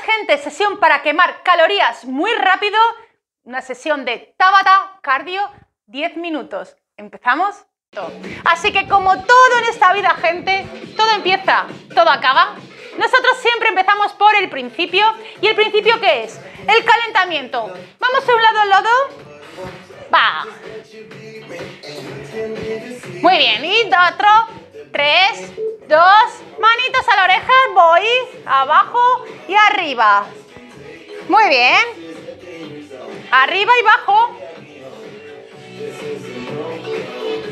gente. Sesión para quemar calorías muy rápido. Una sesión de Tabata Cardio, 10 minutos. ¿Empezamos? Así que como todo en esta vida, gente, todo empieza, todo acaba. Nosotros siempre empezamos por el principio. ¿Y el principio qué es? El calentamiento. Vamos de un lado al lado. Va. Muy bien. Y otro. Tres, dos, manitos a la oreja, voy, abajo arriba. Muy bien. Arriba y bajo.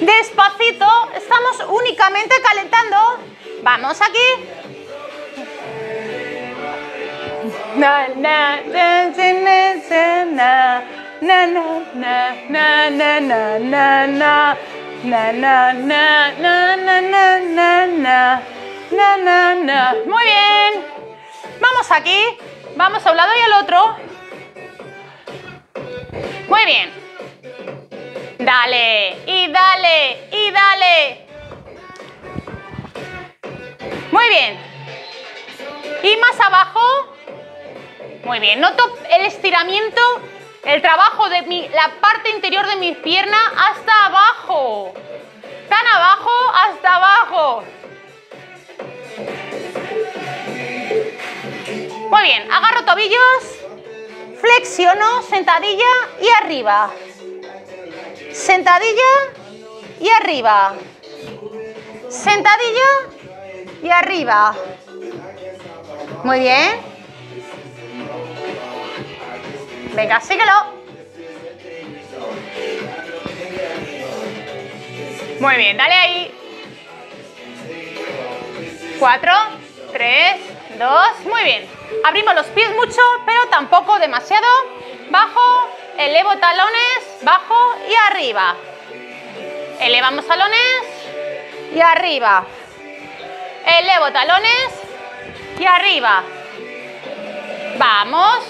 Despacito, estamos únicamente calentando. Vamos aquí. Na, na, na, na, na, na, na, na, na, na. Na, na, na, na, na, na, na, na, na, na, na. Vamos aquí. Vamos a un lado y al otro. Muy bien. Dale, y dale, y dale. Muy bien. Y más abajo. Muy bien. Noto el estiramiento el trabajo de mi, la parte interior de mi pierna hasta abajo. Tan abajo hasta abajo. Muy bien, agarro tobillos, flexiono, sentadilla y arriba. Sentadilla y arriba. Sentadilla y arriba. Muy bien. Venga, síguelo. Muy bien, dale ahí. Cuatro, tres, dos, muy bien. Abrimos los pies mucho, pero tampoco demasiado. Bajo, elevo talones, bajo y arriba. Elevamos talones y arriba. Elevo talones y arriba. Vamos.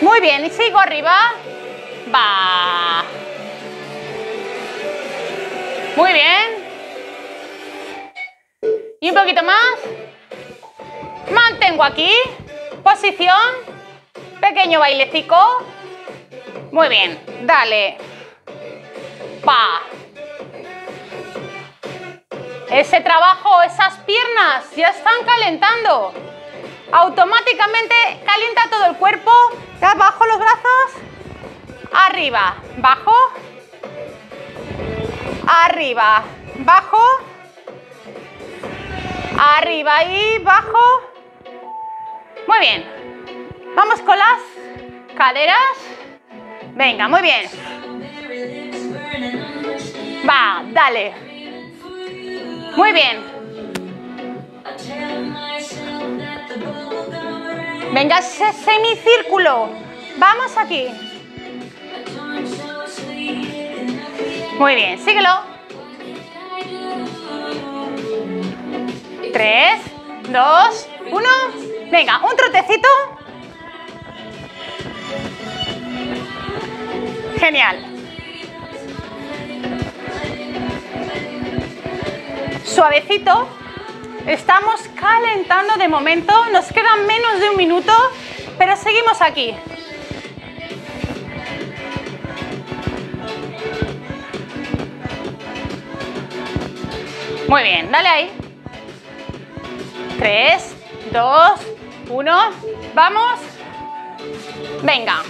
Muy bien, y sigo arriba. Va. Muy bien. Y un poquito más. Mantengo aquí. Posición. Pequeño bailecico. Muy bien. Dale. Va. Ese trabajo, esas piernas ya están calentando. Automáticamente calienta todo el cuerpo bajo los brazos, arriba, bajo, arriba, bajo, arriba y bajo. Muy bien. Vamos con las caderas. Venga, muy bien. Va, dale. Muy bien. Venga, ese semicírculo. Vamos aquí. Muy bien, síguelo. Tres, dos, uno. Venga, un trotecito. Genial. Suavecito. Estamos calentando de momento, nos quedan menos de un minuto, pero seguimos aquí. Muy bien, dale ahí. Tres, dos, uno, vamos. Venga.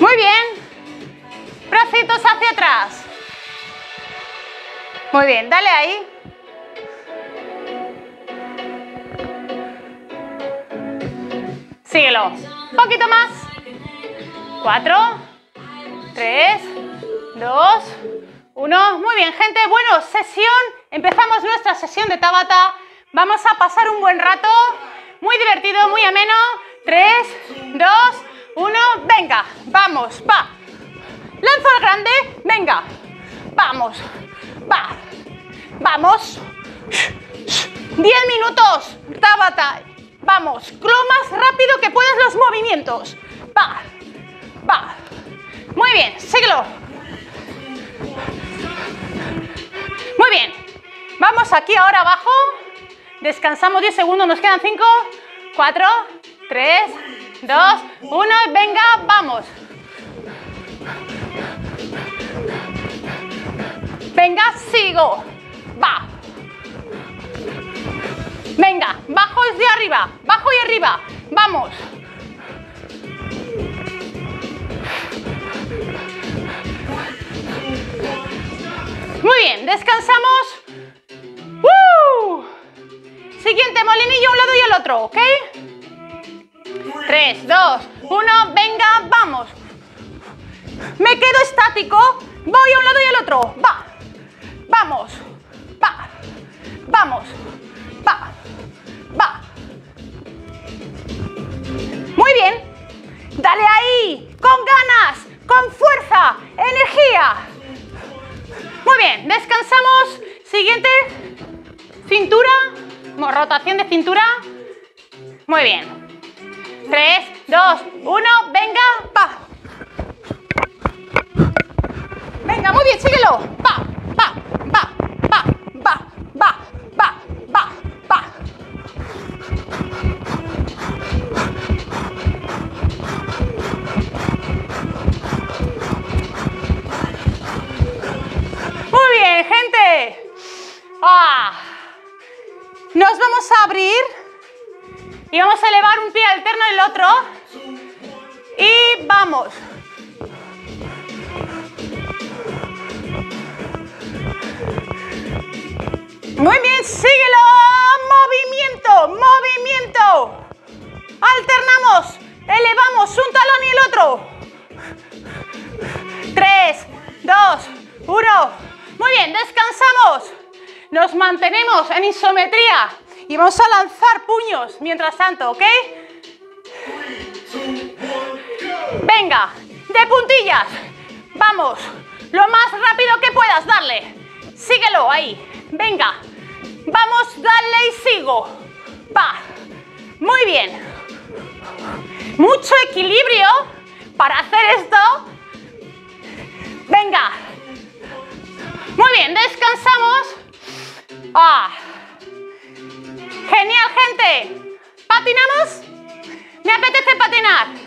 Muy bien. Bracitos hacia atrás. Muy bien, dale ahí. Síguelo. Un poquito más. Cuatro, tres, dos, uno. Muy bien, gente. Bueno, sesión. Empezamos nuestra sesión de Tabata. Vamos a pasar un buen rato. Muy divertido, muy ameno. Tres, dos, uno, venga, vamos, va. Lanzo al grande, venga. Vamos, va. Vamos. Diez minutos, Tabata. Vamos, lo más rápido que puedas los movimientos. va, va. Muy bien, síguelo. Muy bien. Vamos aquí ahora abajo. Descansamos 10 segundos, nos quedan 5, 4, 3, 2, 1 y venga, vamos. Venga, sigo. Va. Venga, bajo desde arriba, bajo y arriba. Vamos. Muy bien, descansamos. ¡Uh! Siguiente molinillo un lado y el otro, ¿ok? 3, 2, 1, venga, vamos. Me quedo estático, voy a un lado y al otro. Va, vamos, va, vamos, va, va. Muy bien. Dale ahí, con ganas, con fuerza, energía. Muy bien, descansamos. Siguiente, cintura, rotación de cintura. Muy bien. 3, 2, 1, venga, va. Venga, muy bien, síguelo. Vamos. Muy bien, síguelo. Movimiento, movimiento. Alternamos, elevamos un talón y el otro. Tres, dos, uno. Muy bien, descansamos. Nos mantenemos en isometría y vamos a lanzar puños mientras tanto, ¿ok? Venga, de puntillas. Vamos, lo más rápido que puedas, darle. Síguelo ahí. Venga, vamos, dale y sigo. Va. Muy bien. Mucho equilibrio para hacer esto. Venga. Muy bien, descansamos. Ah. Genial, gente. ¿Patinamos? Me apetece patinar.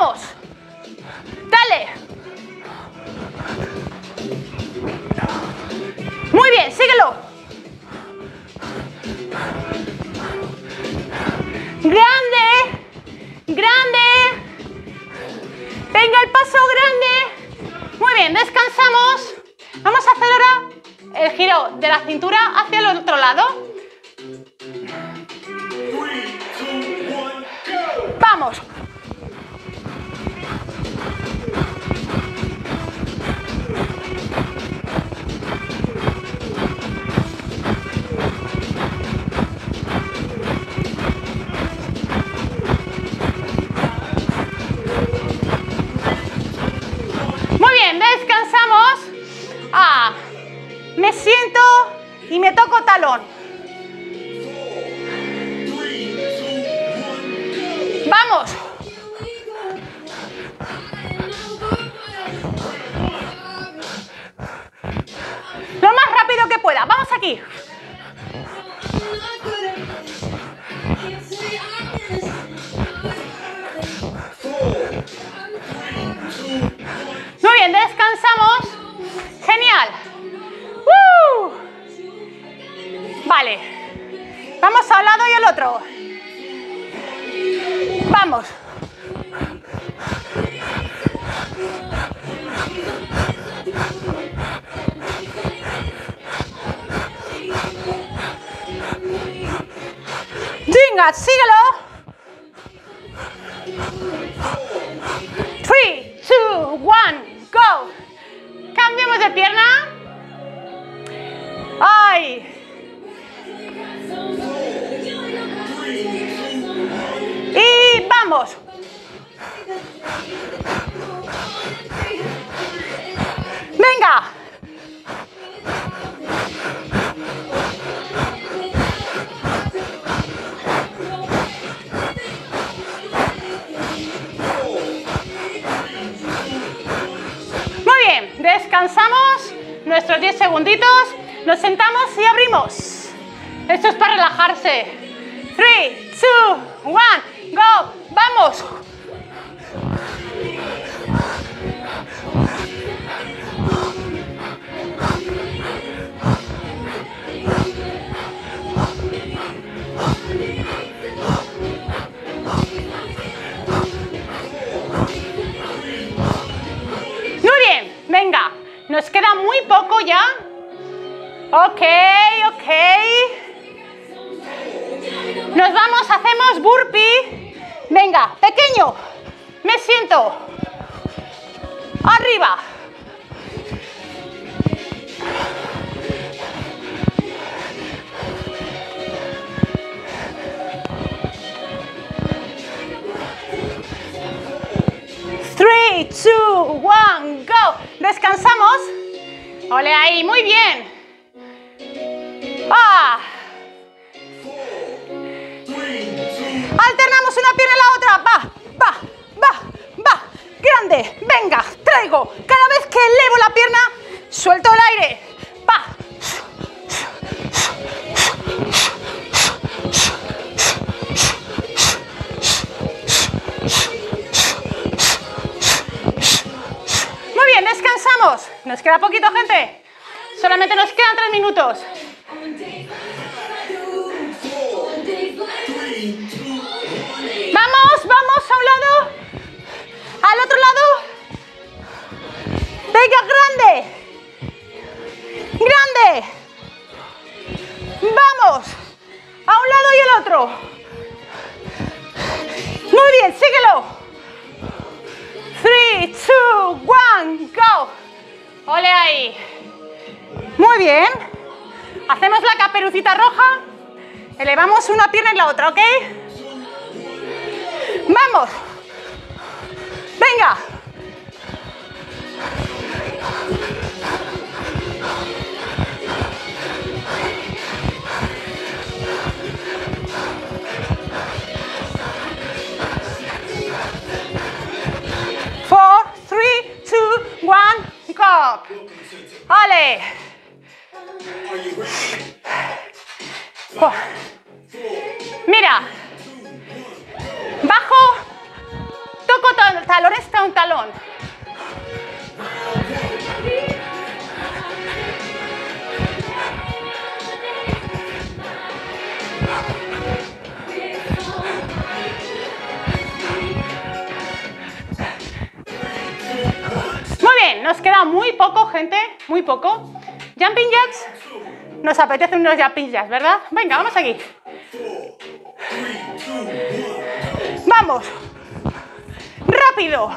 Vamos. Dale. Muy bien, síguelo. Grande. Grande. Venga el paso grande. Muy bien, descansamos. Vamos a hacer ahora el giro de la cintura hacia el otro lado. Muy bien, descansamos. Genial. ¡Uh! Vale. Vamos a un lado y al otro. Vamos. Venga, síguelo. Three, two, one, go. Cambiamos de pierna. Ay. Y vamos. descansamos nuestros 10 segunditos, nos sentamos y abrimos. Esto es para relajarse. 3, 2, 1, go, vamos. Nos queda muy poco ya. Ok, ok. Nos vamos, hacemos burpee. Venga, pequeño. Me siento. Arriba. Three, two, one, go. Descansamos. Ole ahí, muy bien. Ah. Alternamos una pierna a la otra. Va, va, va, va. Grande. Venga, traigo. Cada vez que elevo la pierna, suelto el aire. Va. Descansamos. Nos queda poquito, gente. Solamente nos quedan tres minutos. Vamos, vamos a un lado. Al otro lado. Venga, grande. Grande. Vamos. A un lado y el otro. Muy bien, síguelo. 3, 2, 1, go. Ole Muy bien. Hacemos la caperucita roja. Elevamos una pierna y la otra, ¿ok? Vamos. Venga. Vale. Mira. Bajo. Toco talón, está un talón. Nos queda muy poco, gente, muy poco. Jumping jacks, nos apetece unos jumping jacks, ¿verdad? Venga, vamos aquí. Vamos. Rápido.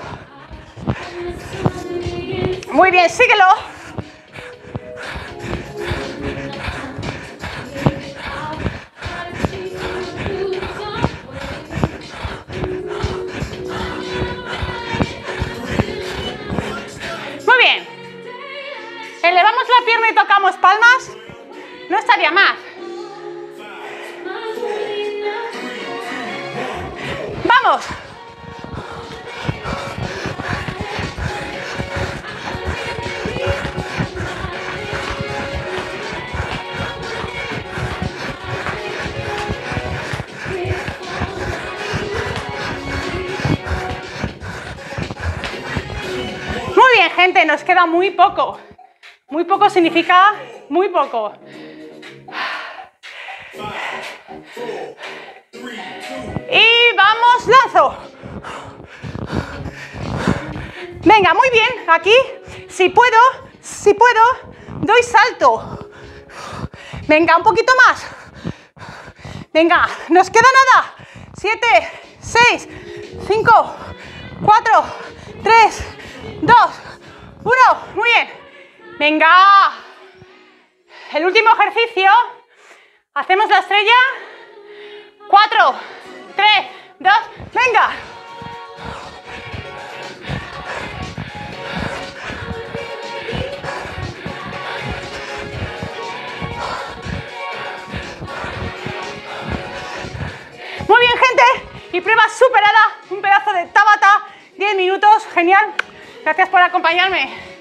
Muy bien, síguelo. No estaría mal. Vamos. Muy bien, gente, nos queda muy poco. Muy poco significa muy poco. Y vamos, lazo. Venga, muy bien, aquí, si puedo, si puedo, doy salto. Venga, un poquito más. Venga, nos queda nada. Siete, seis, cinco, cuatro, tres, dos, uno. Muy bien. Venga. El último ejercicio. Hacemos la estrella. Cuatro, tres, dos, venga. Muy bien, gente. Y prueba superada. Un pedazo de tabata. 10 minutos. Genial. Gracias por acompañarme.